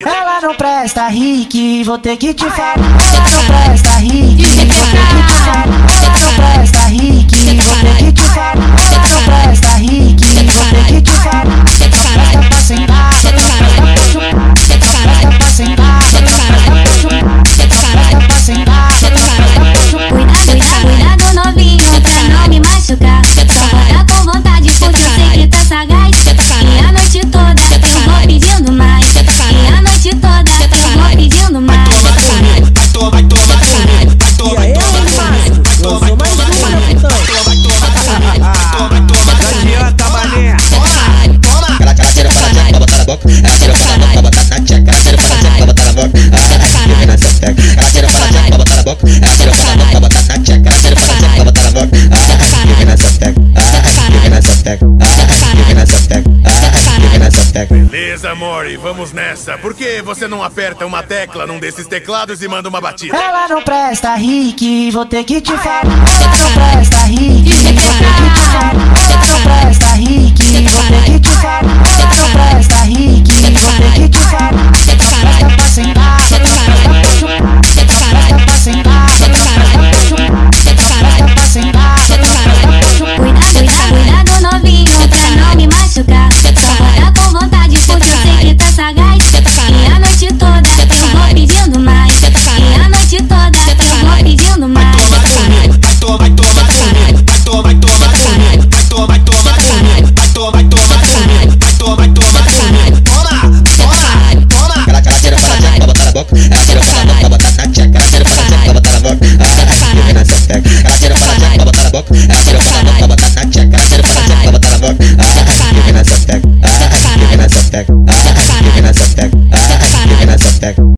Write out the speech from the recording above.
Ela não presta, Rick, vou ter que te falar. Ela não presta. fica nessa fica nessa. Beleza, Mori, vamos nessa. Por que você não aperta uma tecla num desses teclados e manda uma batida? Ela não presta, Rick, vou ter que te falar. Ela não presta, Rick, vou ter que te falar. stack. I said about a buck, about a buck. I said about a buck, about a check. I said about a check, about a buck. Ah, ah, ah, you cannot substack. Ah, ah, you cannot substack. Ah, you cannot substack. Ah, you cannot substack.